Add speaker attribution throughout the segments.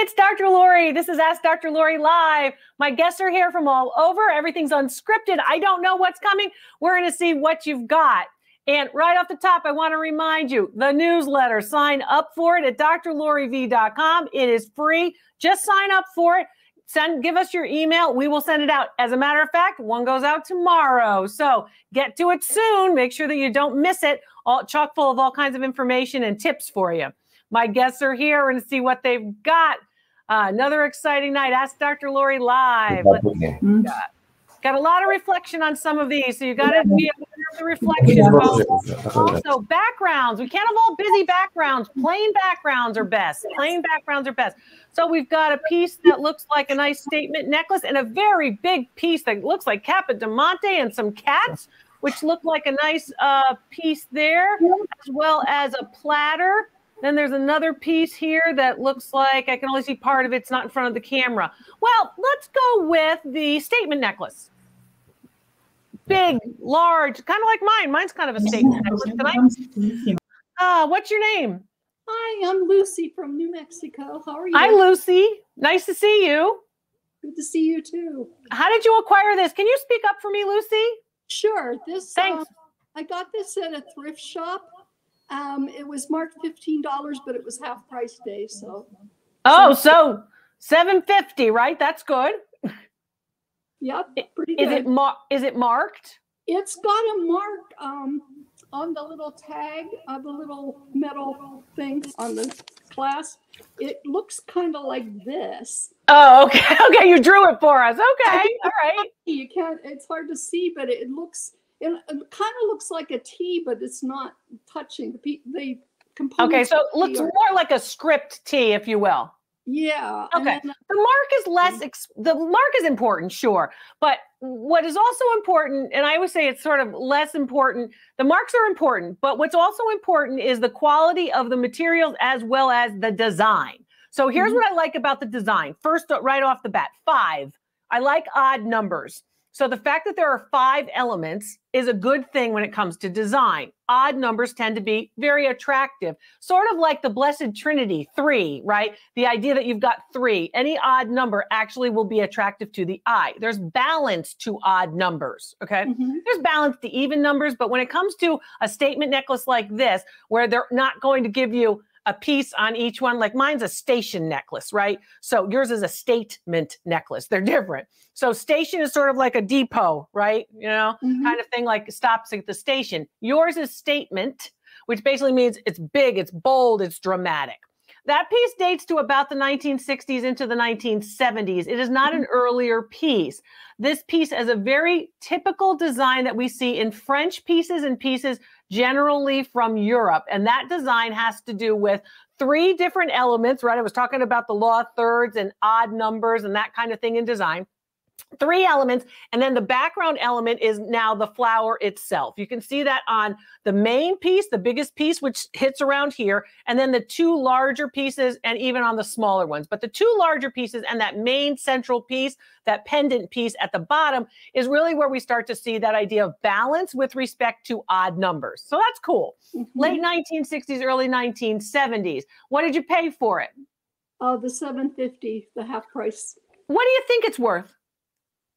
Speaker 1: it's Dr. Lori. This is Ask Dr. Lori Live. My guests are here from all over. Everything's unscripted. I don't know what's coming. We're going to see what you've got. And right off the top, I want to remind you the newsletter. Sign up for it at drloriv.com. It is free. Just sign up for it. Send, give us your email. We will send it out. As a matter of fact, one goes out tomorrow. So get to it soon. Make sure that you don't miss it. All chock full of all kinds of information and tips for you. My guests are here. To see what they've got. Uh, another exciting night. Ask Dr. Lori live. Got, got a lot of reflection on some of these, so you got to be able to the reflection. Also, backgrounds. We can't have all busy backgrounds. Plain backgrounds are best. Plain backgrounds are best. So we've got a piece that looks like a nice statement necklace and a very big piece that looks like Capodimonte and some cats, which look like a nice uh, piece there, as well as a platter then there's another piece here that looks like I can only see part of it. It's not in front of the camera. Well, let's go with the statement necklace. Big, large, kind of like mine. Mine's kind of a statement necklace tonight. Uh, what's your name?
Speaker 2: Hi, I'm Lucy from New Mexico. How are you?
Speaker 1: Hi, Lucy. Nice to see you.
Speaker 2: Good to see you too.
Speaker 1: How did you acquire this? Can you speak up for me, Lucy?
Speaker 2: Sure. This
Speaker 1: Thanks.
Speaker 2: Uh, I got this at a thrift shop um, it was marked fifteen dollars, but it was half price day. So.
Speaker 1: Oh, so seven fifty, right? That's good.
Speaker 2: Yep,
Speaker 1: pretty good. Is it mar- Is it marked?
Speaker 2: It's got a mark um, on the little tag of the little metal thing on the clasp. It looks kind of like this.
Speaker 1: Oh, okay. Okay, you drew it for us. Okay, all right.
Speaker 2: You can't. It's hard to see, but it looks it, it kind of looks like a T, but it's not touching the the components.
Speaker 1: Okay, so it looks more like a script T, if you will.
Speaker 2: Yeah.
Speaker 1: Okay. Then, the mark is less. Ex- the mark is important, sure, but what is also important, and I would say it's sort of less important. The marks are important, but what's also important is the quality of the materials as well as the design. So here's mm-hmm. what I like about the design. First, right off the bat, five. I like odd numbers. So the fact that there are five elements is a good thing when it comes to design. Odd numbers tend to be very attractive, sort of like the Blessed Trinity, three, right? The idea that you've got three, any odd number actually will be attractive to the eye. There's balance to odd numbers, okay? Mm-hmm. There's balance to even numbers, but when it comes to a statement necklace like this, where they're not going to give you a piece on each one. Like mine's a station necklace, right? So yours is a statement necklace. They're different. So station is sort of like a depot, right? You know, mm-hmm. kind of thing like stops at the station. Yours is statement, which basically means it's big, it's bold, it's dramatic. That piece dates to about the 1960s into the 1970s. It is not an mm-hmm. earlier piece. This piece has a very typical design that we see in French pieces and pieces generally from Europe. And that design has to do with three different elements, right? I was talking about the law of thirds and odd numbers and that kind of thing in design three elements and then the background element is now the flower itself. You can see that on the main piece the biggest piece which hits around here and then the two larger pieces and even on the smaller ones. But the two larger pieces and that main central piece that pendant piece at the bottom is really where we start to see that idea of balance with respect to odd numbers. So that's cool. Mm-hmm. late 1960s early 1970s what did you pay for it?
Speaker 2: Oh the 750 the half price.
Speaker 1: What do you think it's worth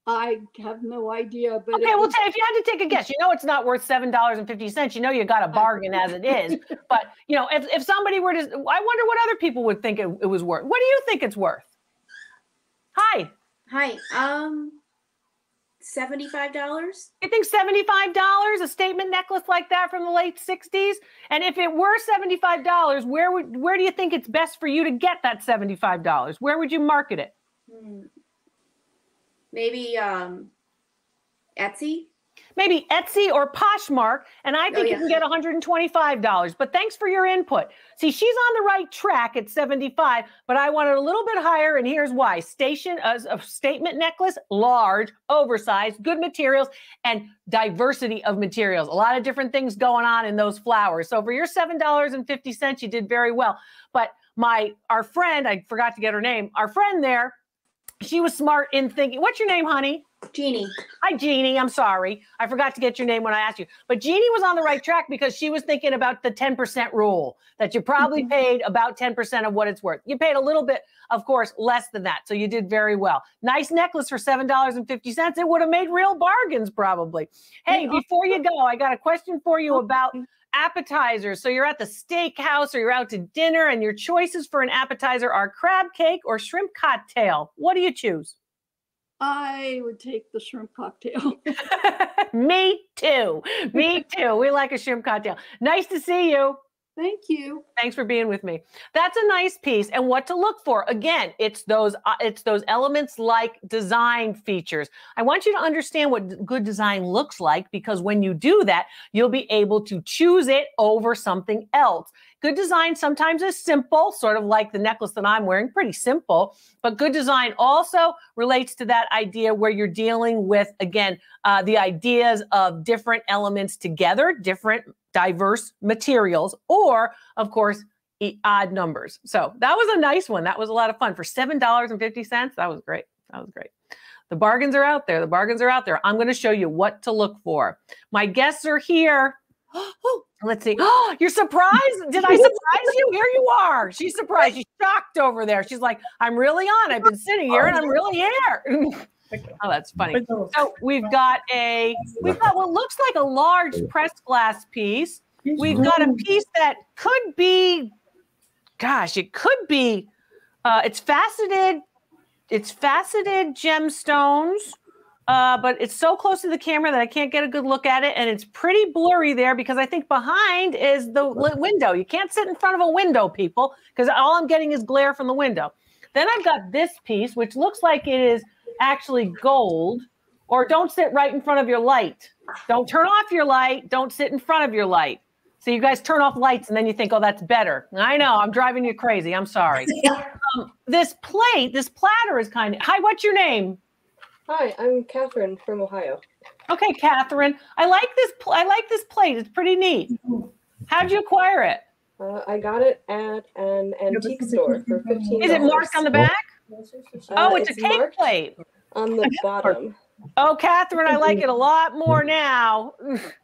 Speaker 2: I have no idea. But
Speaker 1: okay, well, if you had to take a guess, you know it's not worth seven dollars and fifty cents. You know you got a bargain as it is. But you know, if if somebody were to, I wonder what other people would think it, it was worth. What do you think it's worth? Hi.
Speaker 3: Hi. Um. $75
Speaker 1: you think $75 a statement necklace like that from the late 60s and if it were $75 where would where do you think it's best for you to get that $75 where would you market it hmm
Speaker 3: maybe um, Etsy.
Speaker 1: Maybe Etsy or Poshmark, and I think oh, yeah. you can get $125. But thanks for your input. See, she's on the right track at 75, but I wanted a little bit higher, and here's why: station uh, a statement necklace, large, oversized, good materials, and diversity of materials. A lot of different things going on in those flowers. So for your seven dollars and fifty cents, you did very well. But my our friend, I forgot to get her name. Our friend there she was smart in thinking. What's your name, honey?
Speaker 3: Jeannie.
Speaker 1: Hi, Jeannie. I'm sorry. I forgot to get your name when I asked you. But Jeannie was on the right track because she was thinking about the 10% rule that you probably mm-hmm. paid about 10% of what it's worth. You paid a little bit, of course, less than that. So you did very well. Nice necklace for $7.50. It would have made real bargains, probably. Hey, before you go, I got a question for you oh, about appetizers. So you're at the steakhouse or you're out to dinner, and your choices for an appetizer are crab cake or shrimp cocktail. What do you choose?
Speaker 2: I would take the shrimp cocktail.
Speaker 1: Me too. Me too. We like a shrimp cocktail. Nice to see you.
Speaker 2: Thank you.
Speaker 1: Thanks for being with me. That's a nice piece and what to look for. Again, it's those uh, it's those elements like design features. I want you to understand what good design looks like because when you do that, you'll be able to choose it over something else. Good design sometimes is simple, sort of like the necklace that I'm wearing, pretty simple. But good design also relates to that idea where you're dealing with, again, uh, the ideas of different elements together, different diverse materials, or, of course, odd numbers. So that was a nice one. That was a lot of fun for $7.50. That was great. That was great. The bargains are out there. The bargains are out there. I'm going to show you what to look for. My guests are here. Let's see. Oh, you're surprised? Did I surprise you? Here you are. She's surprised. She's shocked over there. She's like, I'm really on. I've been sitting here and I'm really here. oh, that's funny. So we've got a we've got what looks like a large pressed glass piece. We've got a piece that could be, gosh, it could be. Uh, it's faceted. It's faceted gemstones uh, but it's so close to the camera that I can't get a good look at it. And it's pretty blurry there because I think behind is the window. You can't sit in front of a window, people, because all I'm getting is glare from the window. Then I've got this piece, which looks like it is actually gold. Or don't sit right in front of your light. Don't turn off your light. Don't sit in front of your light. So you guys turn off lights and then you think, oh, that's better. I know, I'm driving you crazy. I'm sorry. um, this plate, this platter is kind of, hi, what's your name?
Speaker 4: Hi, I'm Catherine from Ohio.
Speaker 1: Okay, Catherine. I like this. Pl- I like this plate. It's pretty neat. How'd you acquire it?
Speaker 4: Uh, I got it at an antique store for fifteen.
Speaker 1: Is it marked on the back?
Speaker 4: Uh,
Speaker 1: oh, it's, a cake plate.
Speaker 4: on the bottom.
Speaker 1: Oh, Catherine, I like it a lot more now.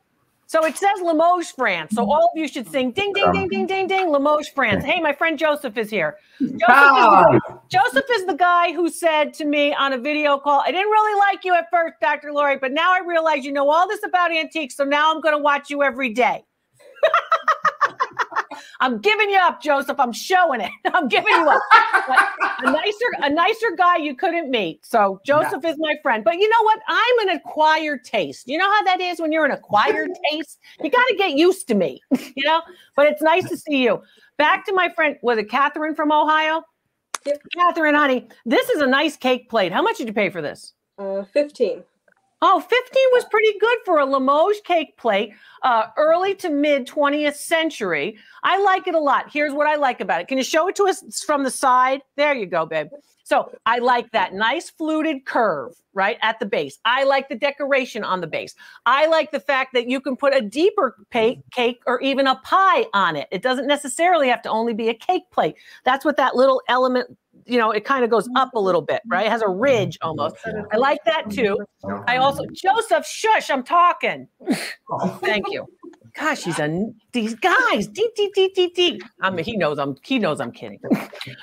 Speaker 1: So it says Limoges, France. So all of you should sing ding, ding, ding, ding, ding, ding, Limoges, France. Hey, my friend Joseph is here. Joseph is, the, Joseph is the guy who said to me on a video call, I didn't really like you at first, Dr. Lori, but now I realize you know all this about antiques. So now I'm going to watch you every day. I'm giving you up, Joseph. I'm showing it. I'm giving you up. a nicer, a nicer guy you couldn't meet. So Joseph is my friend. But you know what? I'm an acquired taste. You know how that is when you're an acquired taste? You got to get used to me, you know? But it's nice to see you. Back to my friend, was it Catherine from Ohio?
Speaker 4: Yep.
Speaker 1: Catherine, honey, this is a nice cake plate. How much did you pay for this?
Speaker 4: Uh, 15.
Speaker 1: Oh, 15 was pretty good for a Limoges cake plate, uh, early to mid 20th century. I like it a lot. Here's what I like about it. Can you show it to us from the side? There you go, babe. So I like that nice fluted curve right at the base. I like the decoration on the base. I like the fact that you can put a deeper cake, cake or even a pie on it. It doesn't necessarily have to only be a cake plate. That's what that little element you know, it kind of goes up a little bit, right? It has a mm-hmm. ridge almost. I like that too. I also, Joseph, shush, I'm talking. Thank you. Gosh, he's a these guys. Deep, deep, deep, deep, deep. I mean, he knows I'm he knows I'm kidding.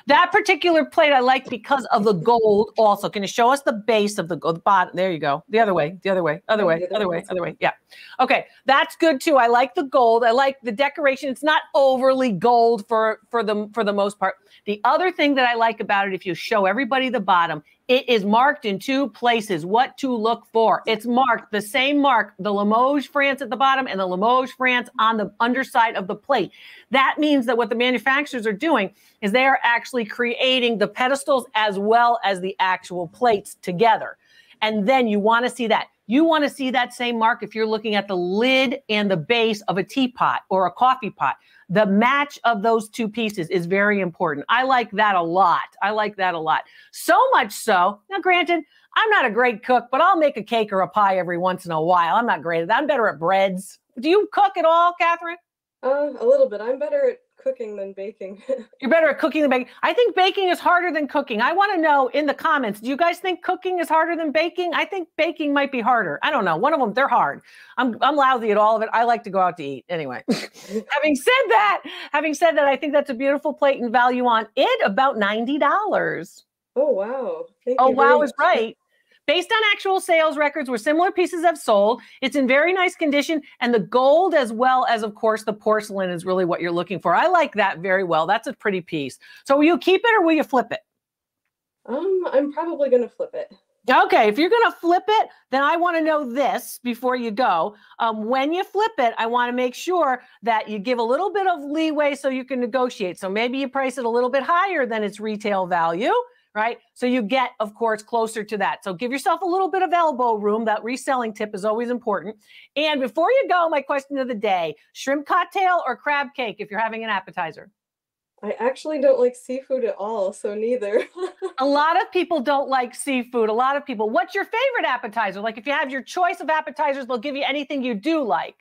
Speaker 1: that particular plate I like because of the gold. Also, can you show us the base of the, the bottom? There you go. The other way. The other way. Other way. Other way. Other way. Yeah. Okay, that's good too. I like the gold. I like the decoration. It's not overly gold for for the for the most part. The other thing that I like about it, if you show everybody the bottom, it is marked in two places what to look for. It's marked the same mark, the Limoges France at the bottom and the Limoges France on the underside of the plate. That means that what the manufacturers are doing is they are actually creating the pedestals as well as the actual plates together. And then you want to see that. You want to see that same mark if you're looking at the lid and the base of a teapot or a coffee pot. The match of those two pieces is very important. I like that a lot. I like that a lot. So much so. Now, granted, I'm not a great cook, but I'll make a cake or a pie every once in a while. I'm not great at that. I'm better at breads. Do you cook at all, Catherine?
Speaker 4: Uh, a little bit. I'm better at cooking than baking.
Speaker 1: You're better at cooking than baking. I think baking is harder than cooking. I want to know in the comments, do you guys think cooking is harder than baking? I think baking might be harder. I don't know. One of them, they're hard. I'm I'm lousy at all of it. I like to go out to eat. Anyway, having said that, having said that, I think that's a beautiful plate and value on it about $90.
Speaker 4: oh wow. Thank
Speaker 1: Oh, wow is right. Based on actual sales records where similar pieces have sold, it's in very nice condition. And the gold, as well as, of course, the porcelain, is really what you're looking for. I like that very well. That's a pretty piece. So, will you keep it or will you flip it?
Speaker 4: Um, I'm probably gonna flip it.
Speaker 1: Okay, if you're going to flip it, then I want to know this before you go. Um, when you flip it, I want to make sure that you give a little bit of leeway so you can negotiate. So maybe you price it a little bit higher than its retail value, right? So you get, of course, closer to that. So give yourself a little bit of elbow room. That reselling tip is always important. And before you go, my question of the day shrimp cocktail or crab cake if you're having an appetizer?
Speaker 4: I actually don't like seafood at all, so neither.
Speaker 1: A lot of people don't like seafood. A lot of people. What's your favorite appetizer? Like if you have your choice of appetizers, they'll give you anything you do like.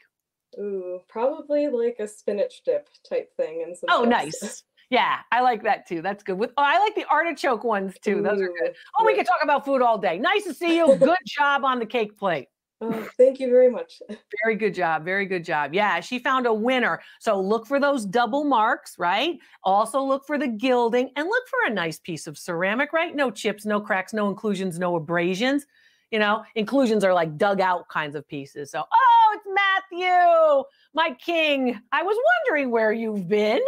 Speaker 4: Ooh, probably like a spinach dip type thing and some
Speaker 1: Oh, nice. Yeah, I like that too. That's good. With oh, I like the artichoke ones too. Those are good. Oh, we could talk about food all day. Nice to see you. Good job on the cake plate.
Speaker 4: Oh, thank you very much.
Speaker 1: Very good job. Very good job. Yeah, she found a winner. So look for those double marks, right? Also look for the gilding and look for a nice piece of ceramic, right? No chips, no cracks, no inclusions, no abrasions. You know, inclusions are like dug out kinds of pieces. So, oh, it's Matthew, my king. I was wondering where you've been.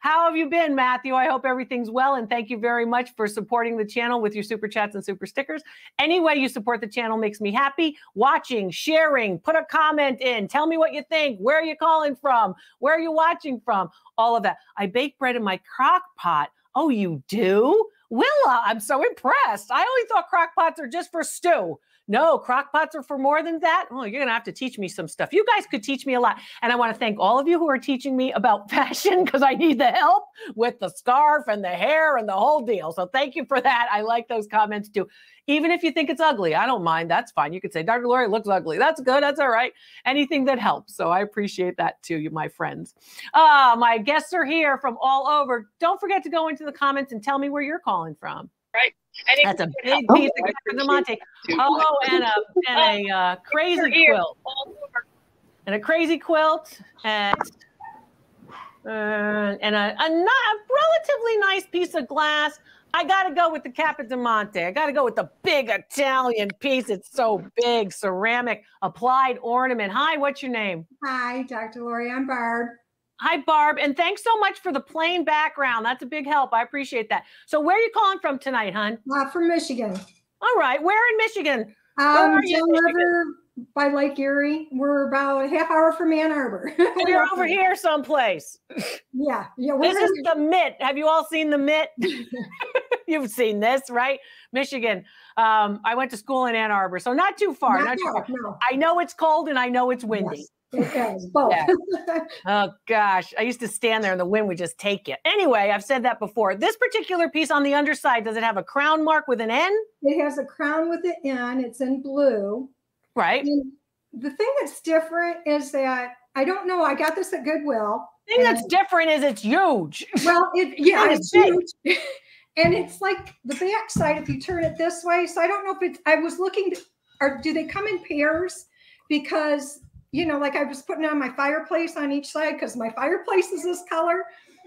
Speaker 1: How have you been, Matthew? I hope everything's well. And thank you very much for supporting the channel with your super chats and super stickers. Any way you support the channel makes me happy. Watching, sharing, put a comment in, tell me what you think. Where are you calling from? Where are you watching from? All of that. I bake bread in my crock pot. Oh, you do? Willa, I'm so impressed. I only thought crock pots are just for stew. No, crock pots are for more than that. Oh, you're going to have to teach me some stuff. You guys could teach me a lot. And I want to thank all of you who are teaching me about fashion because I need the help with the scarf and the hair and the whole deal. So thank you for that. I like those comments too. Even if you think it's ugly, I don't mind. That's fine. You could say, Dr. Lori, looks ugly. That's good. That's all right. Anything that helps. So I appreciate that too, you, my friends. Uh, my guests are here from all over. Don't forget to go into the comments and tell me where you're calling from. That's a big
Speaker 5: Oh,
Speaker 1: piece
Speaker 5: I
Speaker 1: of
Speaker 5: appreciate
Speaker 1: Monte. Oh, and a and a uh, crazy quilt, and a crazy quilt, and uh, and a, a, not, a relatively nice piece of glass. I got to go with the Capodimonte. I got to go with the big Italian piece. It's so big, ceramic applied ornament. Hi, what's your name?
Speaker 5: Hi, Dr. Lori. I'm Barb.
Speaker 1: Hi, Barb, and thanks so much for the plain background. That's a big help. I appreciate that. So, where are you calling from tonight, hon?
Speaker 5: Uh, from Michigan.
Speaker 1: All right, where in Michigan?
Speaker 5: Um,
Speaker 1: are you,
Speaker 5: John
Speaker 1: Michigan?
Speaker 5: River by Lake Erie. We're about a half hour from Ann Arbor.
Speaker 1: And you're over here someplace.
Speaker 5: Yeah, yeah.
Speaker 1: This is the Mitt. Have you all seen the Mitt? You've seen this, right? Michigan. Um, I went to school in Ann Arbor, so not too far. Not,
Speaker 5: not
Speaker 1: too
Speaker 5: far,
Speaker 1: far.
Speaker 5: no.
Speaker 1: I know it's cold and I know it's windy.
Speaker 5: Yes, it both.
Speaker 1: Yeah. Oh gosh, I used to stand there and the wind would just take you. Anyway, I've said that before. This particular piece on the underside, does it have a crown mark with an N?
Speaker 5: it has a crown with an N. It's in blue.
Speaker 1: Right.
Speaker 5: And the thing that's different is that I don't know. I got this at Goodwill.
Speaker 1: The thing that's different is it's huge.
Speaker 5: Well, it yeah, it's huge. and it's like the back side if you turn it this way. So I don't know if it's I was looking to or do they come in pairs? Because you know, like I was putting on my fireplace on each side because my fireplace is this color.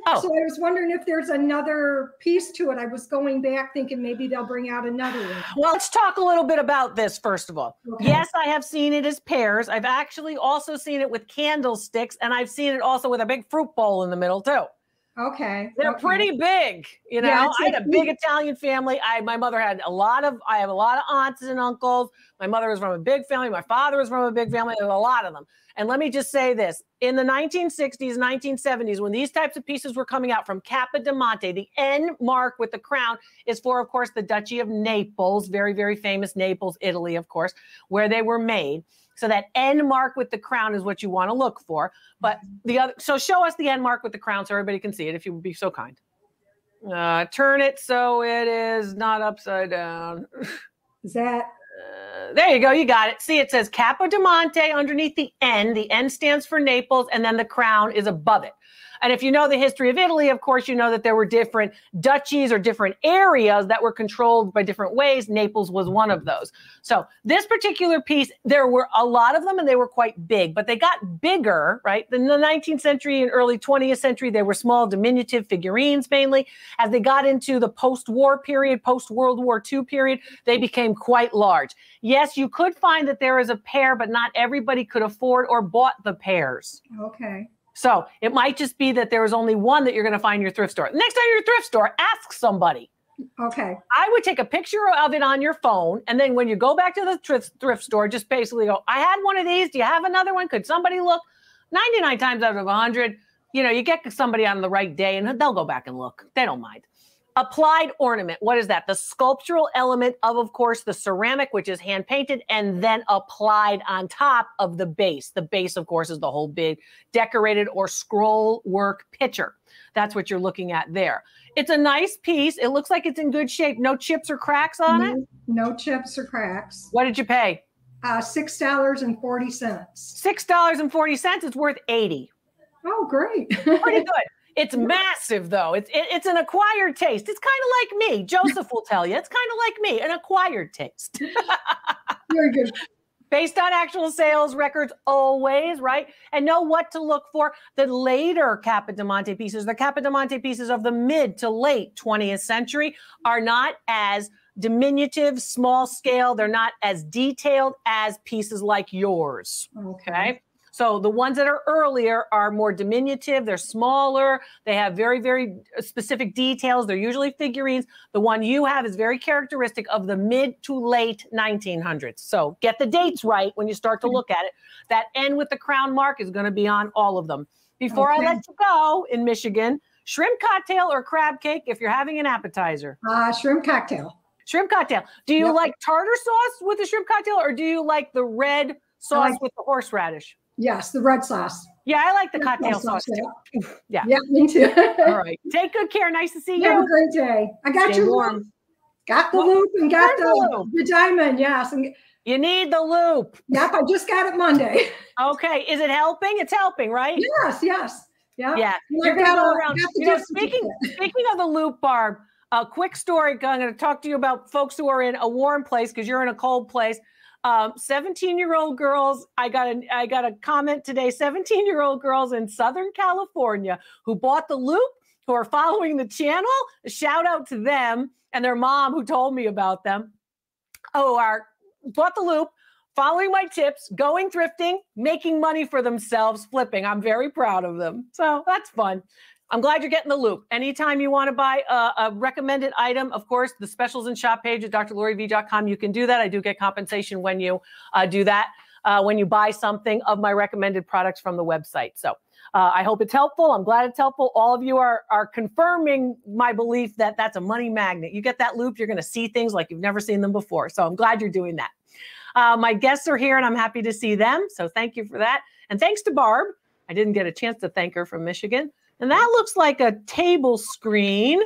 Speaker 1: Oh.
Speaker 5: So I was wondering if there's another piece to it. I was going back thinking maybe they'll bring out another one.
Speaker 1: Well, let's talk a little bit about this first of all.
Speaker 5: Okay.
Speaker 1: Yes, I have seen it as pairs. I've actually also seen it with candlesticks, and I've seen it also with a big fruit bowl in the middle too.
Speaker 5: Okay.
Speaker 1: They're
Speaker 5: okay.
Speaker 1: pretty big, you know.
Speaker 5: Yeah,
Speaker 1: I had a big. Italian family. I my mother had a lot of. I have a lot of aunts and uncles. My mother was from a big family. My father was from a big family. There's a lot of them. And let me just say this: in the 1960s, 1970s, when these types of pieces were coming out from Capodimonte, the N mark with the crown is for, of course, the Duchy of Naples, very very famous Naples, Italy, of course, where they were made. So that N mark with the crown is what you want to look for. But the other, so show us the N mark with the crown so everybody can see it, if you would be so kind. Uh, turn it so it is not upside down.
Speaker 5: Is that
Speaker 1: Uh, there you go. You got it. See, it says Capodimonte underneath the N. The N stands for Naples, and then the crown is above it. And if you know the history of Italy, of course, you know that there were different duchies or different areas that were controlled by different ways. Naples was one of those. So this particular piece, there were a lot of them and they were quite big, but they got bigger, right? In the 19th century and early 20th century, they were small, diminutive figurines mainly. As they got into the post-war period, post-World War II period, they became quite large. Yes, you could find that there is a pair, but not everybody could afford or bought the pairs.
Speaker 5: Okay.
Speaker 1: So it might just be that there is only one that you're going to find in your thrift store. Next time you're at thrift store, ask somebody.
Speaker 5: Okay.
Speaker 1: I would take a picture of it on your phone, and then when you go back to the thrift thrift store, just basically go, "I had one of these. Do you have another one? Could somebody look?" Ninety nine times out of hundred, you know, you get somebody on the right day, and they'll go back and look. They don't mind. Applied ornament. What is that? The sculptural element of, of course, the ceramic, which is hand painted and then applied on top of the base. The base, of course, is the whole big decorated or scroll work picture. That's what you're looking at there. It's a nice piece. It looks like it's in good shape. No chips or cracks on it.
Speaker 5: No, no chips or cracks.
Speaker 1: What did you pay?
Speaker 5: Uh, six dollars and forty cents.
Speaker 1: Six dollars and forty cents. It's worth eighty.
Speaker 5: Oh, great!
Speaker 1: Pretty good. It's massive, though. It's it, it's an acquired taste. It's kind of like me. Joseph will tell you. It's kind of like me, an acquired taste.
Speaker 5: Very good.
Speaker 1: Based on actual sales records, always right, and know what to look for. The later Capodimonte pieces, the Capodimonte pieces of the mid to late 20th century, are not as diminutive, small scale. They're not as detailed as pieces like yours. Okay. So the ones that are earlier are more diminutive, they're smaller, they have very, very specific details. They're usually figurines. The one you have is very characteristic of the mid to late 1900s. So get the dates right when you start to look at it. That N with the crown mark is going to be on all of them. Before
Speaker 5: Okay.
Speaker 1: I let you go in Michigan, shrimp cocktail or crab cake if you're having an appetizer.
Speaker 5: Uh, shrimp cocktail.
Speaker 1: Shrimp cocktail. Do you
Speaker 5: Yep.
Speaker 1: like tartar sauce with the shrimp cocktail or do you like the red sauce
Speaker 5: like-
Speaker 1: with the horseradish?
Speaker 5: Yes, the red sauce.
Speaker 1: Yeah, I like the
Speaker 5: Red
Speaker 1: cocktail sauce too.
Speaker 5: Yeah.
Speaker 1: Yeah.
Speaker 5: Yeah, me too.
Speaker 1: All right. Take good care. Nice to see you.
Speaker 5: Have a great day. I got
Speaker 1: Stay
Speaker 5: you.
Speaker 1: warm.
Speaker 5: Got the
Speaker 1: What-
Speaker 5: loupe and got
Speaker 1: the
Speaker 5: the, the diamond. Yes. And
Speaker 1: You need the loupe.
Speaker 5: yep, I just got it Monday.
Speaker 1: Okay. Is it helping? It's helping, right?
Speaker 5: Yes, yes. Yeah.
Speaker 1: Yeah. You're gonna go around. You know, speaking speaking of the loupe, Barb, a quick story. I'm going to talk to you about folks who are in a warm place because you're in a cold place. Um, 17 year old girls. I got a I got a comment today. 17 year old girls in Southern California who bought the loupe, who are following the channel. Shout out to them and their mom who told me about them. Oh, are bought the loupe, following my tips, going thrifting, making money for themselves, flipping. I'm very proud of them. So that's fun. I'm glad you're getting the loupe. Anytime you want to buy a, a recommended item, of course, the specials and shop page at drloriv.com, you can do that. I do get compensation when you uh, do that, uh, when you buy something of my recommended products from the website. So uh, I hope it's helpful. I'm glad it's helpful. All of you are, are confirming my belief that that's a money magnet. You get that loupe, you're going to see things like you've never seen them before. So I'm glad you're doing that. Uh, my guests are here and I'm happy to see them. So thank you for that. And thanks to Barb. I didn't get a chance to thank her from Michigan. And that looks like a table screen.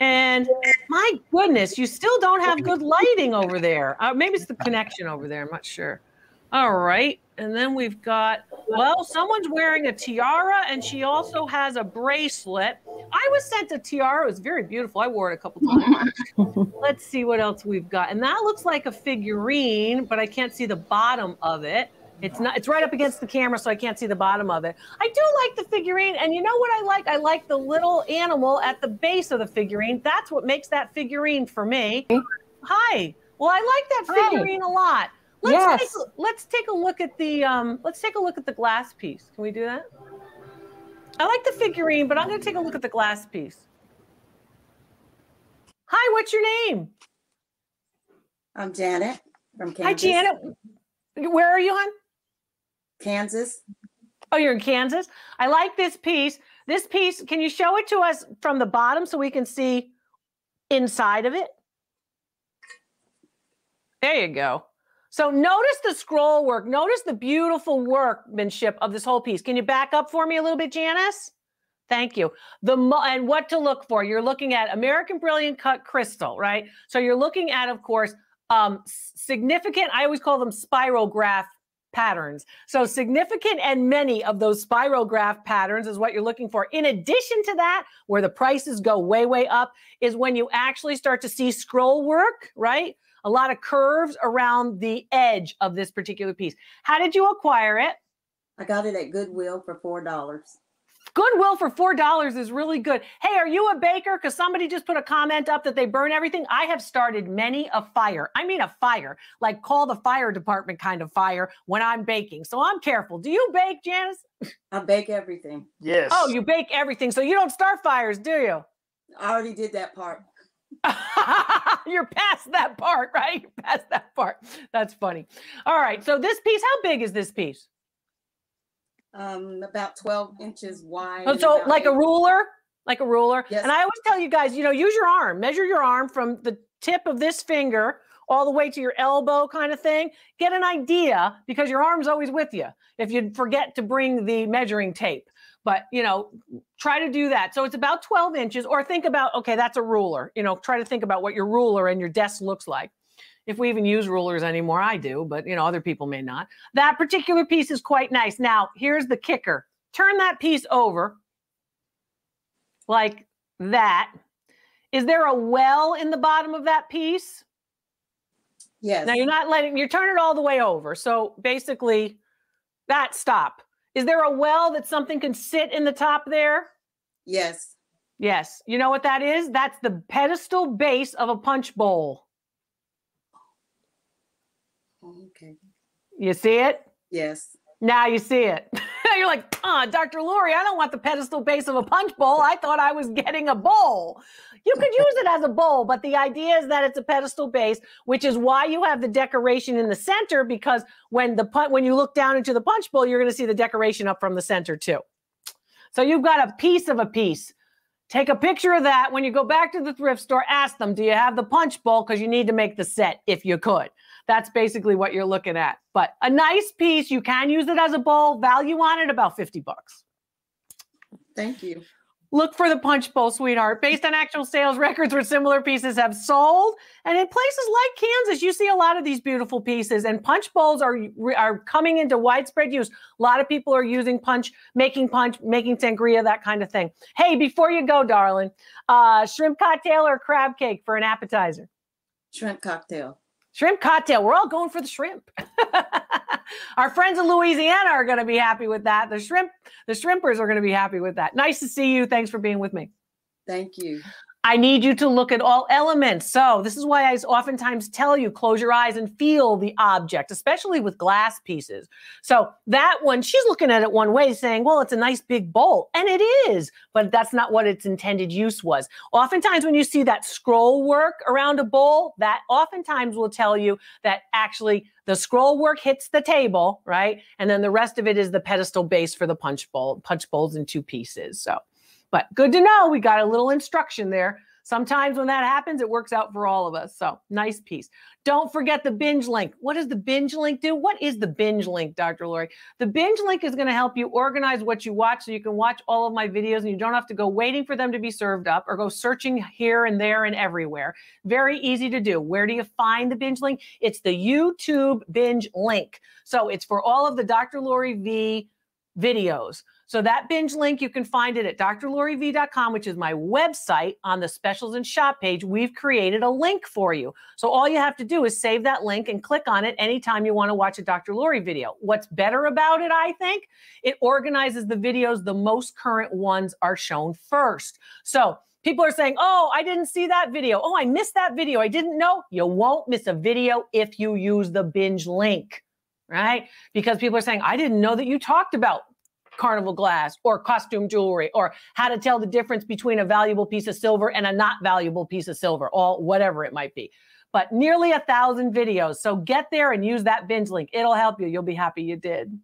Speaker 1: And my goodness, you still don't have good lighting over there. Uh, maybe it's the connection over there. I'm not sure. All right. And then we've got, well, someone's wearing a tiara and she also has a bracelet. I was sent a tiara. It was very beautiful. I wore it a couple times. Let's see what else we've got. And that looks like a figurine, but I can't see the bottom of it. It's not it's right up against the camera, so I can't see the bottom of it. I do like the figurine, and you know what I like? I like the little animal at the base of the figurine. That's what makes that figurine for me. Hi. Well, I like that
Speaker 6: Hi.
Speaker 1: figurine a lot. Let's
Speaker 6: Yes.
Speaker 1: take, a- let's take a look at the um let's take a look at the glass piece. Can we do that? I like the figurine, but I'm going to take a look at the glass piece. Hi, what's your name?
Speaker 7: I'm Janet from Kansas.
Speaker 1: Hi, Janet. Where are you, hon?
Speaker 7: Kansas.
Speaker 1: Oh, you're in Kansas. I like this piece. This piece, can you show it to us from the bottom so we can see inside of it? There you go. So notice the scroll work. Notice the beautiful workmanship of this whole piece. Can you back up for me a little bit, Janice? Thank you. The and what to look for. You're looking at American Brilliant Cut Crystal, right? So you're looking at, of course, um, significant. I always call them spirograph patterns. So significant and many of those spirograph patterns is what you're looking for. In addition to that, where the prices go way, way up is when you actually start to see scroll work, right? A lot of curves around the edge of this particular piece. How did you acquire it?
Speaker 7: I got it at Goodwill for four dollars.
Speaker 1: Goodwill for four dollars is really good. Hey, are you a baker? Because somebody just put a comment up that they burn everything. I have started many a fire. I mean a fire, like call the fire department kind of fire when I'm baking. So I'm careful. Do you bake, Janice?
Speaker 7: I bake everything.
Speaker 6: Yes.
Speaker 1: Oh, you bake everything. So you don't start fires, do you?
Speaker 7: I already did that part.
Speaker 1: You're past that part, right? You're past that part. That's funny. All right. So this piece, how big is this piece?
Speaker 7: Um, about twelve inches wide.
Speaker 1: Oh, so like a ruler, like a ruler.
Speaker 7: Yes.
Speaker 1: And I always tell you guys, you know, use your arm, measure your arm from the tip of this finger all the way to your elbow kind of thing. Get an idea because your arm's always with you if you forget to bring the measuring tape. But, you know, try to do that. So it's about 12 inches or think about, okay, that's a ruler. You know, try to think about what your ruler and your desk looks like. If we even use rulers anymore, I do, but you know, other people may not. That particular piece is quite nice. Now, here's the kicker. Turn that piece over like that. Is there a well in the bottom of that piece?
Speaker 7: Yes.
Speaker 1: Now you're not letting you turn it all the way over. So basically, that stop. Is there a well that something can sit in the top there?
Speaker 7: Yes.
Speaker 1: Yes. You know what that is? That's the pedestal base of a punch bowl.
Speaker 7: Okay.
Speaker 1: You see it?
Speaker 7: Yes.
Speaker 1: Now you see it. You're like, ah, Dr. Lori, I don't want the pedestal base of a punch bowl. I thought I was getting a bowl. You could use it as a bowl, but the idea is that it's a pedestal base, which is why you have the decoration in the center. Because when the when you look down into the punch bowl, you're going to see the decoration up from the center too. So you've got a piece of a piece. Take a picture of that. When you go back to the thrift store, ask them, do you have the punch bowl? Because you need to make the set if you could. That's basically what you're looking at. But a nice piece, you can use it as a bowl. Value on it about 50 bucks.
Speaker 7: Thank you.
Speaker 1: Look for the punch bowl, sweetheart. Based on actual sales records where similar pieces have sold. And in places like Kansas, you see a lot of these beautiful pieces. And punch bowls are, are coming into widespread use. A lot of people are using punch, making punch, making sangria, that kind of thing. Hey, before you go, darling, uh, shrimp cocktail or crab cake for an appetizer?
Speaker 7: Shrimp cocktail.
Speaker 1: Shrimp cocktail. We're all going for the shrimp. Our friends in Louisiana are going to be happy with that. The shrimp, the shrimpers are going to be happy with that. Nice to see you. Thanks for being with me.
Speaker 7: Thank you.
Speaker 1: I need you to look at all elements. So, this is why I oftentimes tell you close your eyes and feel the object, especially with glass pieces. So, that one, she's looking at it one way, saying, Well, it's a nice big bowl. And it is, but that's not what its intended use was. Oftentimes, when you see that scroll work around a bowl, that oftentimes will tell you that actually the scroll work hits the table, right? And then the rest of it is the pedestal base for the punch bowl, punch bowls in two pieces. So, but good to know. We got a little instruction there. Sometimes when that happens, it works out for all of us. So nice piece. Don't forget the binge link. What does the binge link do? What is the binge link, Dr. Lori? The binge link is going to help you organize what you watch so you can watch all of my videos and you don't have to go waiting for them to be served up or go searching here and there and everywhere. Very easy to do. Where do you find the binge link? It's the YouTube binge link. So it's for all of the Dr. Lori V videos. So that binge link, you can find it at drloriv.com, which is my website on the specials and shop page. We've created a link for you. So all you have to do is save that link and click on it anytime you want to watch a Dr. Lori video. What's better about it, I think, it organizes the videos. The most current ones are shown first. So people are saying, Oh, I didn't see that video. Oh, I missed that video. I didn't know. You won't miss a video if you use the binge link, right? Because people are saying, I didn't know that you talked about carnival glass or costume jewelry or how to tell the difference between a valuable piece of silver and a not valuable piece of silver, all whatever it might be. But nearly a thousand videos. So get there and use that binge link. It'll help you. You'll be happy you did.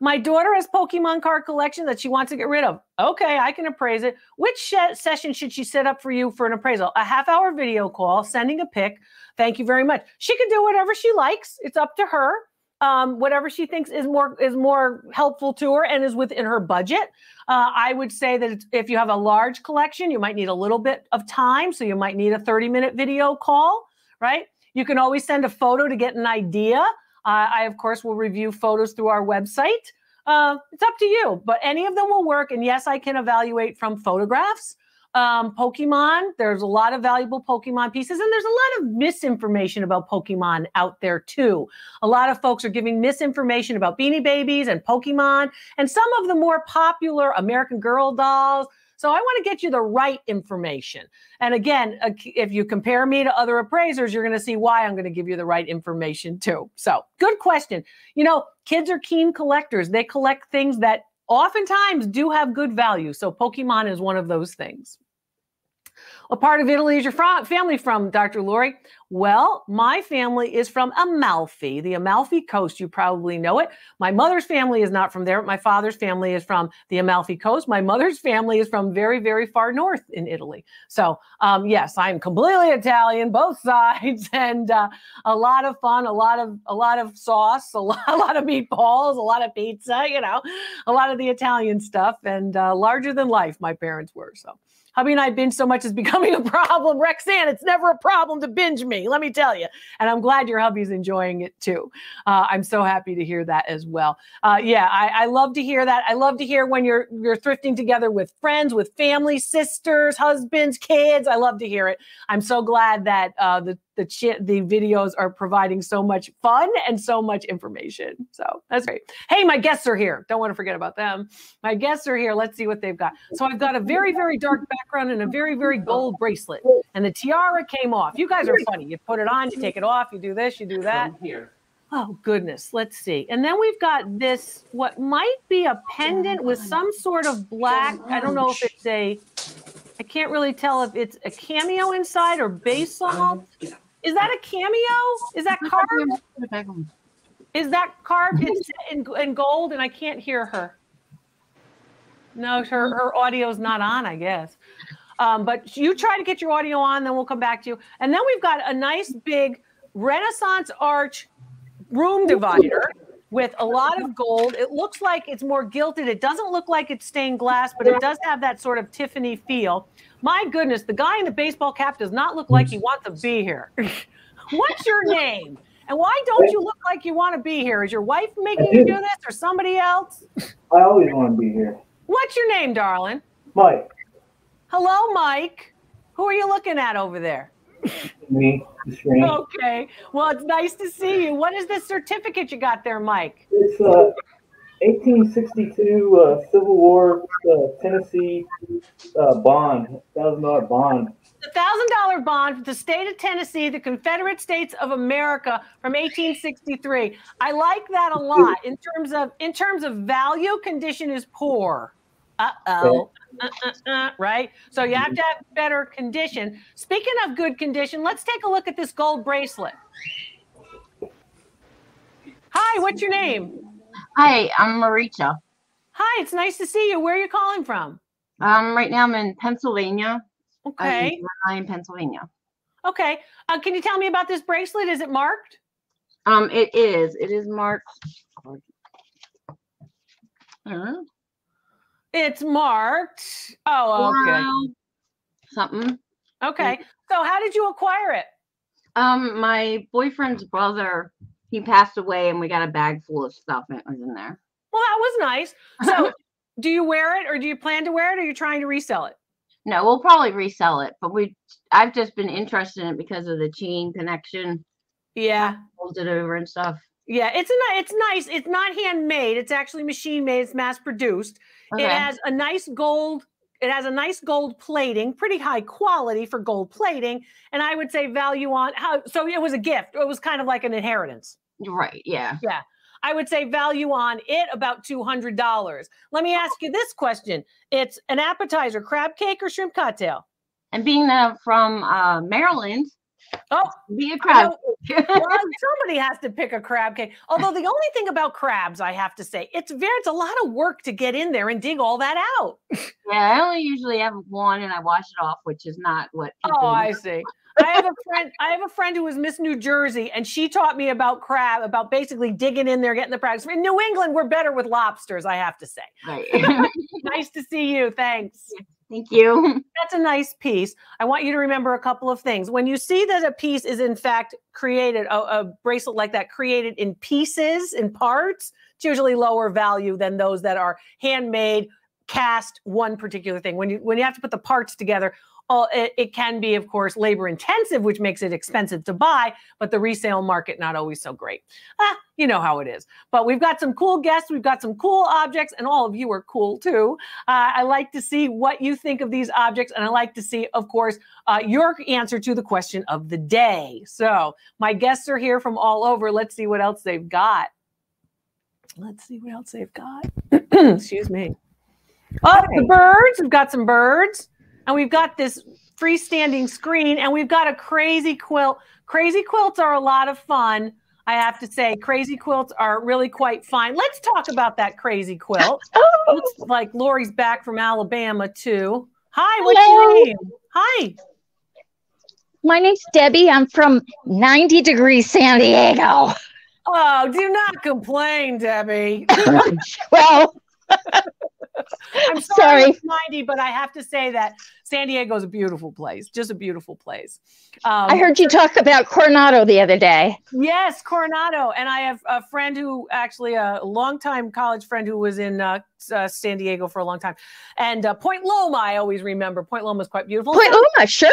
Speaker 1: My daughter has Pokemon card collection that she wants to get rid of. Okay, I can appraise it. Which sh- session should she set up for you for an appraisal? A half hour video call, sending a pic. Thank you very much. She can do whatever she likes. It's up to her um, whatever she thinks is more is more helpful to her and is within her budget. Uh, I would say that if you have a large collection, you might need a little bit of time, so you might need a 30 minute video call, right? You can always send a photo to get an idea. Uh, I, of course, will review photos through our website. Uh, it's up to you, but any of them will work. And yes, I can evaluate from photographs. Um, Pokemon, there's a lot of valuable Pokemon pieces, and there's a lot of misinformation about Pokemon out there too. A lot of folks are giving misinformation about Beanie Babies and Pokemon, and some of the more popular American Girl dolls. So I want to get you the right information. And again, if you compare me to other appraisers, you're going to see why I'm going to give you the right information too. So, good question. You know, kids are keen collectors. They collect things that oftentimes do have good value. So, Pokemon is one of those things. What part of Italy is your family from, Dr. Lori? Well, my family is from Amalfi, the Amalfi Coast. You probably know it. My mother's family is not from there. My father's family is from the Amalfi Coast. My mother's family is from very, very far north in Italy. So, um, yes, I'm completely Italian, both sides, and uh, a lot of fun, a lot of a lot of sauce, a lot, a lot of meatballs, a lot of pizza. You know, a lot of the Italian stuff, and uh, larger than life. My parents were so hubby and I binge so much is becoming a problem. Rexanne, it's never a problem to binge me, let me tell you. And I'm glad your hubby's enjoying it too. Uh, I'm so happy to hear that as well. Uh, yeah, I, I, love to hear that. I love to hear when you're you're thrifting together with friends, with family, sisters, husbands, kids. I love to hear it. I'm so glad that uh, the the ch- the videos are providing so much fun and so much information. So that's great. Hey, my guests are here. Don't want to forget about them. My guests are here. Let's see what they've got. So I've got a very very dark background and a very very gold bracelet, and the tiara came off. You guys are funny. You put it on, you take it off, you do this, you do that.
Speaker 6: Here.
Speaker 1: Oh goodness, let's see. And then we've got this what might be a pendant with some sort of black. I don't know if it's a I can't really tell if it's a cameo inside or basalt. Is that a cameo? Is that carved? Is that carved in, in gold? And I can't hear her. No, her, her audio's not on, I guess. Um, but you try to get your audio on, then we'll come back to you. And then we've got a nice big Renaissance arch room divider with a lot of gold. It looks like it's more gilded. It doesn't look like it's stained glass, but it does have that sort of Tiffany feel. My goodness, the guy in the baseball cap does not look like he wants to be here. What's your name? And why don't you look like you want to be here? Is your wife making you do this or somebody else?
Speaker 8: I always want to be here.
Speaker 1: What's your name, darling?
Speaker 8: Mike,
Speaker 1: Hello, Mike. Who are you looking at over there?
Speaker 8: Me.
Speaker 1: Okay. Well, it's nice to see you. What is this certificate you got there, Mike?
Speaker 8: It's uh, 1862 uh, Civil War uh, Tennessee uh, bond, thousand dollar bond.
Speaker 1: The thousand dollar bond for the state of Tennessee, the Confederate States of America from 1863. I like that a lot in terms of in terms of value. Condition is poor. Uh oh. Uh, uh, uh, right. So you have to have better condition. Speaking of good condition, let's take a look at this gold bracelet. Hi, what's your name?
Speaker 9: Hi, I'm Maricha.
Speaker 1: Hi, it's nice to see you. Where are you calling from?
Speaker 9: Um, right now I'm in Pennsylvania.
Speaker 1: Okay.
Speaker 9: I'm in Pennsylvania.
Speaker 1: Okay. Uh, can you tell me about this bracelet? Is it marked?
Speaker 9: Um, it is. It is marked. Uh,
Speaker 1: It's marked. Oh, okay.
Speaker 9: wow, Something.
Speaker 1: Okay. So how did you acquire it?
Speaker 9: Um, my boyfriend's brother, he passed away, and we got a bag full of stuff, and it was in there.
Speaker 1: Well, that was nice. So do you wear it or do you plan to wear it or you're you trying to resell it?
Speaker 9: No, we'll probably resell it, but we. I've just been interested in it because of the chain connection,
Speaker 1: Yeah.
Speaker 9: hold it over and stuff.
Speaker 1: Yeah, it's a it's nice. It's not handmade. It's actually machine made. It's mass produced. It has a nice gold. It has a nice gold plating, pretty high quality for gold plating, and I would say value on how. So it was a gift. It was kind of like an inheritance.
Speaker 9: Right. Yeah.
Speaker 1: Yeah, I would say value on it about two hundred dollars. Let me ask you this question: It's an appetizer, crab cake or shrimp cocktail?
Speaker 9: And being that I'm from uh, Maryland,
Speaker 1: Oh,
Speaker 9: be a crab.
Speaker 1: well, somebody has to pick a crab cake. Although the only thing about crabs, I have to say, it's very it's a lot of work to get in there and dig all that out.
Speaker 9: Yeah, I only usually have one and I wash it off, which is not what. Oh, people
Speaker 1: Oh, I see. I have a friend. I have a friend who was Miss New Jersey, and she taught me about crab, about basically digging in there, getting the crabs. In New England, we're better with lobsters. I have to say.
Speaker 9: Right.
Speaker 1: Nice to see you. Thanks.
Speaker 9: Thank you.
Speaker 1: That's a nice piece. I want you to remember a couple of things. When you see that a piece is in fact created, a, a bracelet like that created in pieces, in parts, it's usually lower value than those that are handmade, cast one particular thing. When you when you have to put the parts together, all it, it can be, of course, labor intensive, which makes it expensive to buy, but the resale market not always so great. Ah, you know how it is. But we've got some cool guests, we've got some cool objects, and all of you are cool too. Uh, I like to see what you think of these objects, and I like to see, of course, uh, your answer to the question of the day. So my guests are here from all over. Let's see what else they've got. Let's see what else they've got. Excuse me. Oh, the birds. We've got some birds and we've got this freestanding screen and we've got a crazy quilt. Crazy quilts are a lot of fun. I have to say, crazy quilts are really quite fine. Let's talk about that crazy quilt. Oh. Looks like Lori's back from Alabama too. Hi, what's
Speaker 6: Hello.
Speaker 1: your name? Hi.
Speaker 6: My name's Debbie. I'm from 90 degrees San Diego.
Speaker 1: Oh, do not complain, Debbie.
Speaker 6: well,
Speaker 1: I'm sorry,
Speaker 6: Sorry.
Speaker 1: 90, but I have to say that San Diego is a beautiful place, just a beautiful place. Um,
Speaker 6: I heard you talk about Coronado the other day.
Speaker 1: Yes, Coronado. And I have a friend who actually a longtime college friend who was in uh, uh, San Diego for a long time. And uh, Point Loma, I always remember. Point Loma is quite beautiful.
Speaker 6: Point Loma, sure.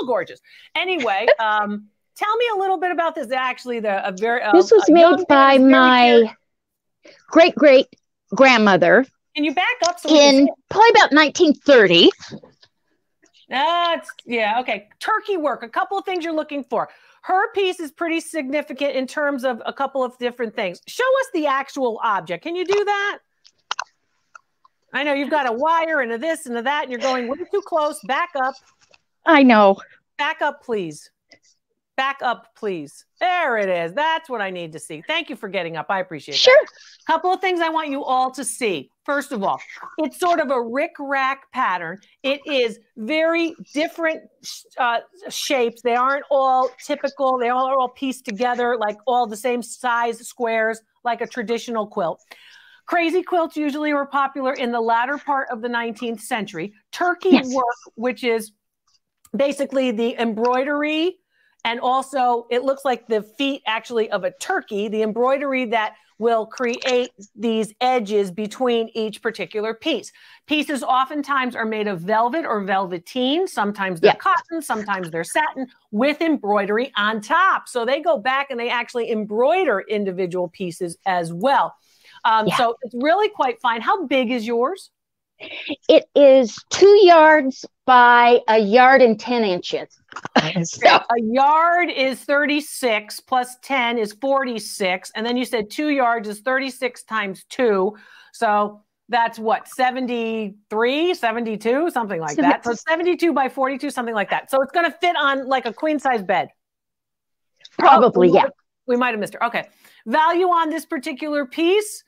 Speaker 1: All gorgeous. Anyway, um, tell me a little bit about this. Actually, the a very uh,
Speaker 6: This was made by my great great grandmother
Speaker 1: Can you back up so
Speaker 6: in probably about 1930.
Speaker 1: That's yeah, okay. Turkey work, a couple of things you're looking for. Her piece is pretty significant in terms of a couple of different things. Show us the actual object. Can you do that? I know you've got a wire and a this and a that, and you're going way too close. Back up.
Speaker 6: I know.
Speaker 1: Back up, please. Back up, please. There it is. That's what I need to see. Thank you for getting up. I appreciate it.
Speaker 6: Sure.
Speaker 1: Couple of things I want you all to see. First of all, it's sort of a rick rack pattern. It is very different uh, shapes. They aren't all typical. They all are all pieced together like all the same size squares, like a traditional quilt. Crazy quilts usually were popular in the latter part of the 19th century. Turkey
Speaker 6: Yes.
Speaker 1: work, which is basically the embroidery and also it looks like the feet actually of a turkey the embroidery that will create these edges between each particular piece. Pieces oftentimes are made of velvet or velveteen sometimes they're
Speaker 6: Yeah.
Speaker 1: cotton sometimes they're satin with embroidery on top. So they go back and they actually embroider individual pieces as well. Um,
Speaker 6: Yeah.
Speaker 1: so it's really quite fine. How big is yours
Speaker 6: It is two yards by a yard and 10 inches. so,
Speaker 1: a yard is 36 plus 10 is 46 and then you said two yards is 36 times two. So that's what 73 72 something like that. So 72 by 42 something like that. So it's going to fit on like a queen size bed.
Speaker 6: Probably,
Speaker 1: Oh, we
Speaker 6: yeah.
Speaker 1: might- we might have missed her. Okay. Value on this particular piece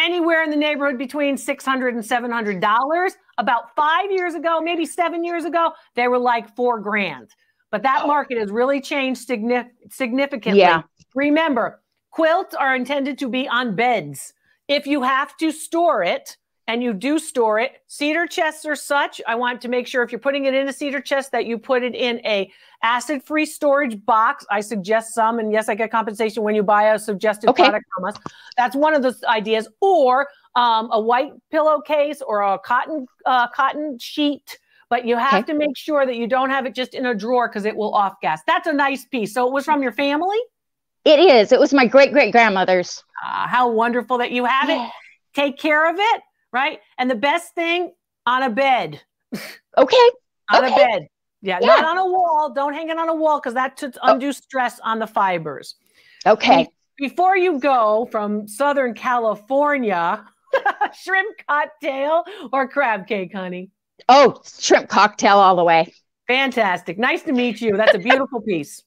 Speaker 1: anywhere in the neighborhood between $600 and 700 dollars. About five years ago maybe seven years ago they were like four grand. But that oh. market has really changed signif- significantly.
Speaker 6: Yeah.
Speaker 1: remember quilts are intended to be on beds. If you have to store it and you do store it cedar chests are such i want to make sure if you're putting it in a cedar chest that you put it in a acid free storage box. I suggest some and yes i get compensation when you buy a suggested
Speaker 6: Okay.
Speaker 1: product from us. That's one of the ideas. Or um, a white pillowcase or a cotton uh, cotton sheet but you have
Speaker 6: Okay.
Speaker 1: to make sure that you don't have it just in a drawer because it will off gas. That's a nice piece. So it was from your family?
Speaker 6: It is. It was my great great grandmother's.
Speaker 1: Ah, how wonderful that you have it. Take care of it right? And the best thing on a bed.
Speaker 6: Okay.
Speaker 1: on a bed yeah,
Speaker 6: Yeah.
Speaker 1: not on a wall. Don't hang it on a wall because that puts oh. undue stress on the fibers.
Speaker 6: Okay.
Speaker 1: before you go from southern california shrimp cocktail or crab cake honey?
Speaker 6: Oh, shrimp cocktail all the way.
Speaker 1: fantastic. Nice to meet you. That's a beautiful piece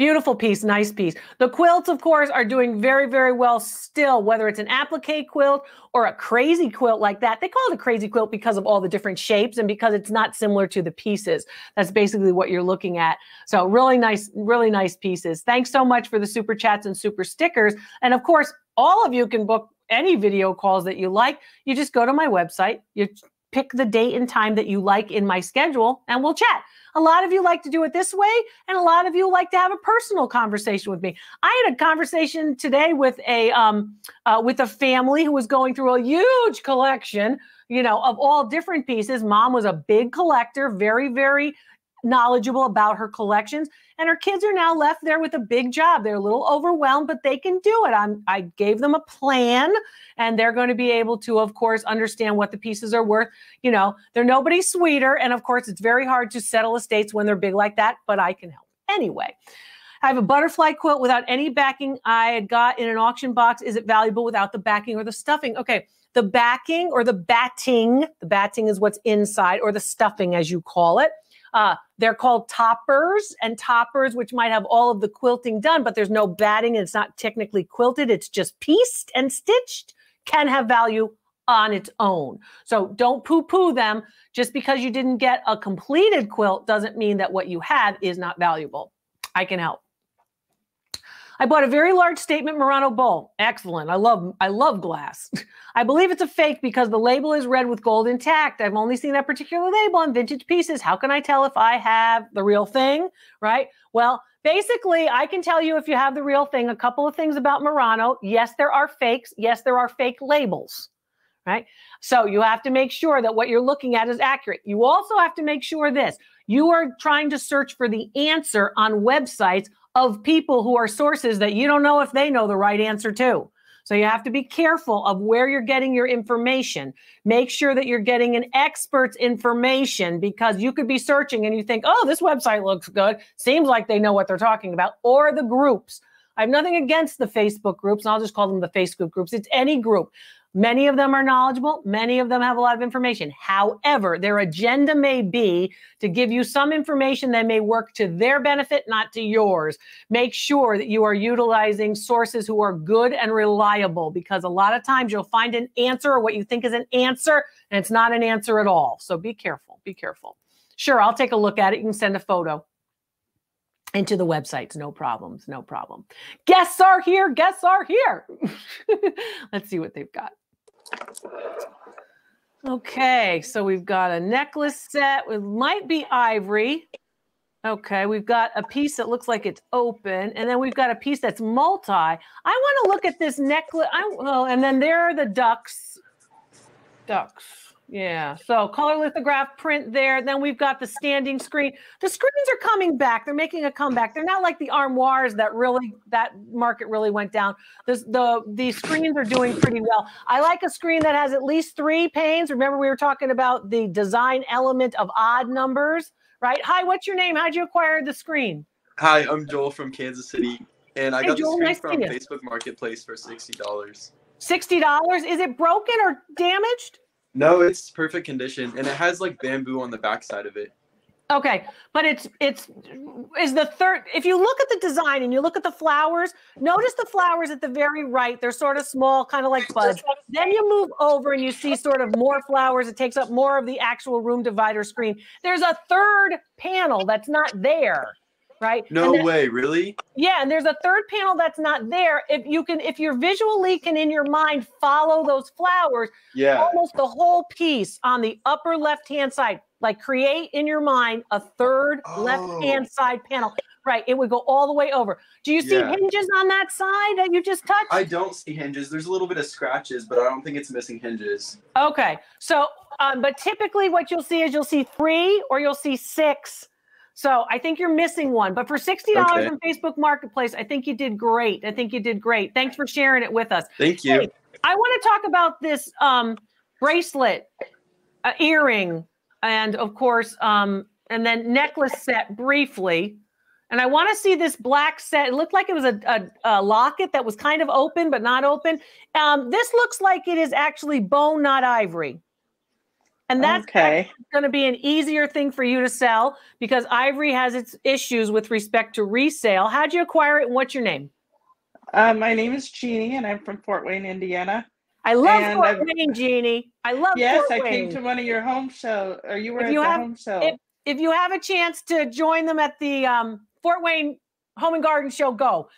Speaker 1: Beautiful piece, nice piece. The quilts, of course, are doing very, very well still, whether it's an applique quilt or a crazy quilt like that. They call it a crazy quilt because of all the different shapes and because it's not similar to the pieces. That's basically what you're looking at. So, really nice, really nice pieces. Thanks so much for the super chats and super stickers. And of course, all of you can book any video calls that you like, you just go to my website, you pick the date and time that you like in my schedule, and we'll chat. A lot of you like to do it this way, and a lot of you like to have a personal conversation with me. I had a conversation today with a um, uh, with a family who was going through a huge collection, you know, of all different pieces. Mom was a big collector, very, very knowledgeable about her collections and her kids are now left there with a big job they're a little overwhelmed but they can do it I'm, i gave them a plan and they're going to be able to of course understand what the pieces are worth you know they're nobody sweeter and of course it's very hard to settle estates when they're big like that but i can help anyway I have a butterfly quilt without any backing I had got in an auction box. Is it valuable without the backing or the stuffing? Okay, the backing or the batting, the batting is what's inside, or the stuffing as you call it. Uh, they're called toppers and toppers, which might have all of the quilting done, but there's no batting and it's not technically quilted. It's just pieced and stitched, can have value on its own. So don't poo poo them. Just because you didn't get a completed quilt doesn't mean that what you have is not valuable. I can help. I bought a very large statement Murano bowl. Excellent. I love I love glass. I believe it's a fake because the label is red with gold intact. I've only seen that particular label on vintage pieces. How can I tell if I have the real thing? Right? Well, basically, I can tell you if you have the real thing. A couple of things about Murano. Yes, there are fakes. Yes, there are fake labels. Right? So you have to make sure that what you're looking at is accurate. You also have to make sure this you are trying to search for the answer on websites of people who are sources that you don't know if they know the right answer to. So you have to be careful of where you're getting your information. Make sure that you're getting an expert's information because you could be searching and you think, oh, this website looks good. Seems like they know what they're talking about. Or the groups. I have nothing against the Facebook groups, and I'll just call them the Facebook groups. It's any group. Many of them are knowledgeable. Many of them have a lot of information. However, their agenda may be to give you some information that may work to their benefit, not to yours. Make sure that you are utilizing sources who are good and reliable because a lot of times you'll find an answer or what you think is an answer and it's not an answer at all. So be careful. Be careful. Sure, I'll take a look at it. You can send a photo into the websites. No problems. No problem. Guests are here. Guests are here. Let's see what they've got. Okay, so we've got a necklace set. It might be ivory. Okay, we've got a piece that looks like it's open, and then we've got a piece that's multi. I want to look at this necklace. I, well, and then there are the ducks. Ducks. Yeah. So color lithograph print there. Then we've got the standing screen. The screens are coming back. They're making a comeback. They're not like the armoires that really that market really went down. The the the screens are doing pretty well. I like a screen that has at least three panes. Remember we were talking about the design element of odd numbers, right? Hi, what's your name? How'd you acquire the screen?
Speaker 10: Hi, I'm Joel from Kansas City, and I
Speaker 1: Hey,
Speaker 10: got
Speaker 1: Joel,
Speaker 10: the screen
Speaker 1: to
Speaker 10: from. Facebook Marketplace for sixty dollars.
Speaker 1: Sixty dollars. Is it broken or damaged?
Speaker 10: No, it's perfect condition, and it has like bamboo on the backside of it.
Speaker 1: Okay, but it's it's is the third. If you look at the design and you look at the flowers, notice the flowers at the very right. They're sort of small, kind of like buds. Then you move over and you see sort of more flowers. It takes up more of the actual room divider screen. There's a third panel that's not there, right?
Speaker 10: No
Speaker 1: then-
Speaker 10: way, really?
Speaker 1: yeah, and there's a third panel that's not there. If you can, if you're visually can in your mind follow those flowers,
Speaker 10: Yeah.
Speaker 1: almost the whole piece on the upper left hand side, like create in your mind a third left hand side panel. Right, it would go all the way over. Do you see
Speaker 10: Yeah.
Speaker 1: hinges on that side that you just touched?
Speaker 10: I don't see hinges. There's a little bit of scratches, but I don't think it's missing hinges.
Speaker 1: Okay, so um, but typically what you'll see is you'll see three or you'll see six. So I think you're missing one. But for sixty dollars
Speaker 10: Okay.
Speaker 1: on Facebook Marketplace, I think you did great. I think you did great. Thanks for sharing it with us.
Speaker 10: Thank you.
Speaker 1: Hey, I want to talk about this um, bracelet, uh, earring, and of course, um, and then necklace set briefly. And I want to see this black set. It looked like it was a, a, a locket that was kind of open, but not open. Um, this looks like it is actually bone, not ivory. And that's
Speaker 11: Okay.
Speaker 1: going to be an easier thing for you to sell because ivory has its issues with respect to resale. How'd you acquire it and what's your name?
Speaker 11: Uh, my name is Jeannie, and I'm from Fort Wayne, Indiana.
Speaker 1: I love
Speaker 11: And
Speaker 1: Fort
Speaker 11: I've-
Speaker 1: Wayne, Jeannie. I love
Speaker 11: Yes,
Speaker 1: Fort
Speaker 11: I came to one of your home show, or you were
Speaker 1: If
Speaker 11: at
Speaker 1: you
Speaker 11: the
Speaker 1: have-
Speaker 11: home show.
Speaker 1: if, if you have a chance to join them at the um, Fort Wayne Home and Garden Show, go.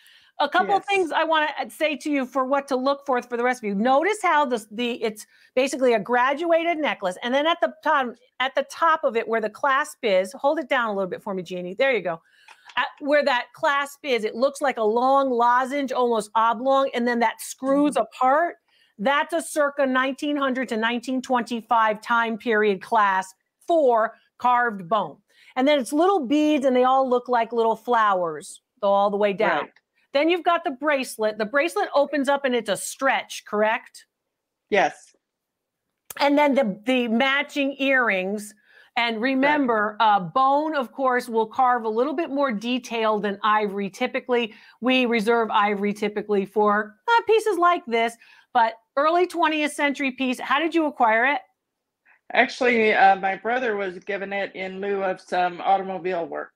Speaker 1: A couple of
Speaker 11: Yes.
Speaker 1: things I want to uh, say to you for what to look for for the rest of you. Notice how the the it's basically a graduated necklace, and then at the top at the top of it where the clasp is, hold it down a little bit for me, Jeannie. There you go. At where that clasp is, it looks like a long lozenge, almost oblong, and then that screws mm-hmm. apart. That's a circa 1900 to 1925 time period clasp for carved bone. And then it's little beads, and they all look like little flowers all the way down.
Speaker 11: Right.
Speaker 1: Then you've got the bracelet. The bracelet opens up and it's a stretch, correct?
Speaker 11: Yes.
Speaker 1: And then the the matching earrings. And remember, uh, bone, of course, will carve a little bit more detail than ivory. Typically, we reserve ivory typically for uh, pieces like this. But early 20th century piece, how did you acquire it?
Speaker 11: Actually, uh, my brother was given it in lieu of some automobile work.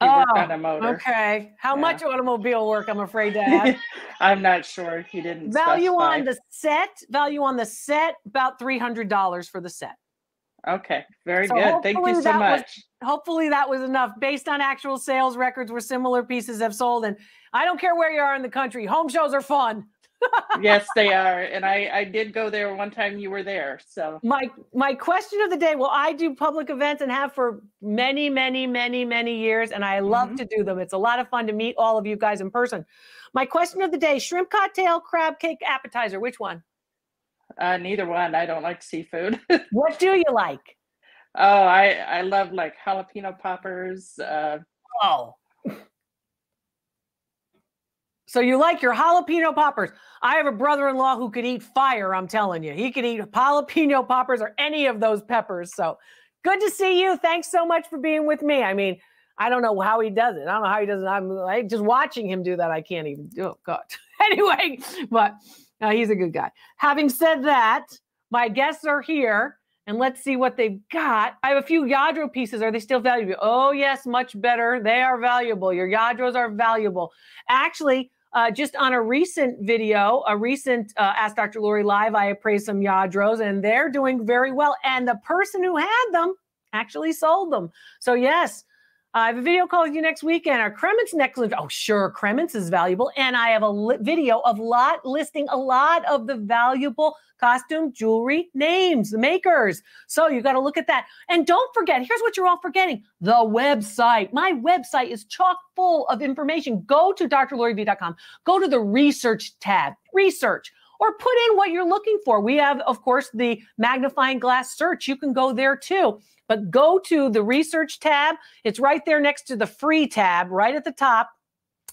Speaker 11: He worked oh, on a motor.
Speaker 1: Oh, okay. How
Speaker 11: Yeah.
Speaker 1: much automobile work? I'm afraid to ask.
Speaker 11: I'm not sure. He didn't
Speaker 1: value
Speaker 11: specify.
Speaker 1: on the set. Value on the set. About three hundred dollars for the set.
Speaker 11: Okay, very
Speaker 1: So
Speaker 11: good. Thank you so
Speaker 1: that was-
Speaker 11: much.
Speaker 1: hopefully that was enough based on actual sales records where similar pieces have sold. And I don't care where you are in the country, home shows are fun.
Speaker 11: Yes, they are. And I, I did go there one time you were there. So
Speaker 1: My my question of the day, well, I do public events and have for many, many, many, many years, and I love
Speaker 11: Mhm.
Speaker 1: to do them. It's a lot of fun to meet all of you guys in person. My question of the day: shrimp cocktail, crab cake, appetizer. Which one?
Speaker 11: uh, neither one. I don't like seafood.
Speaker 1: What do you like?
Speaker 11: oh, I, I love like jalapeno poppers. Uh,
Speaker 1: Oh. So you like your jalapeno poppers. I have a brother-in-law who could eat fire, I'm telling you. He could eat jalapeno poppers or any of those peppers. So good to see you. Thanks so much for being with me. I mean, I don't know how he does it. I don't know how he does it. I'm like just watching him do that. I can't even do it. God. anyway, but uh, he's a good guy. Having said that, my guests are here and let's see what they've got. I have a few Lladro pieces. Are they still valuable? Oh, yes, much better. They are valuable. Your Lladros are valuable. Actually, uh, just on a recent video, a recent uh, Ask Dr. Lori Live, I appraised some Lladros and they're doing very well. And the person who had them actually sold them. So, yes, I have a video call with you next weekend. our Krementz necklace? Oh, sure, Krementz is valuable. And I have a li- video of lot listing a lot of the valuable costume jewelry names, the makers. So you got to look at that. And don't forget, here's what you're all forgetting the website. My website is chock full of information. Go to drloriv.com, go to the research tab, research. Or put in what you're looking for. We have, of course, the magnifying glass search. You can go there too. But go to the research tab. It's right there next to the free tab, right at the top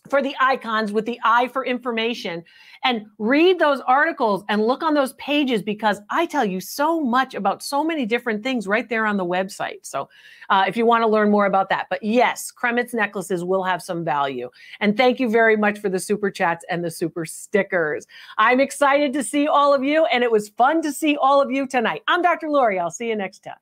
Speaker 1: for the icons with the eye for information and read those articles and look on those pages because I tell you so much about so many different things right there on the website. So uh, if you want to learn more about that, but yes, Krementz necklaces will have some value. And thank you very much for the super chats and the super stickers. I'm excited to see all of you, and it was fun to see all of you tonight. I'm Dr. Lori. I'll see you next time.